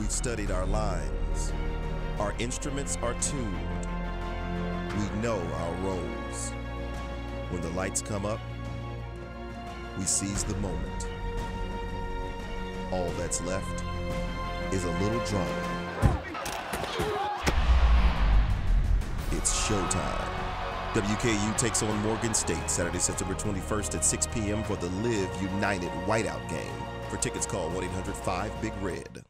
We've studied our lines. Our instruments are tuned. We know our roles. When the lights come up, we seize the moment. All that's left is a little drama. It's showtime. WKU takes on Morgan State Saturday, September 21st at 6 p.m. for the Live United Whiteout game. For tickets, call 1 800 5 Big Red.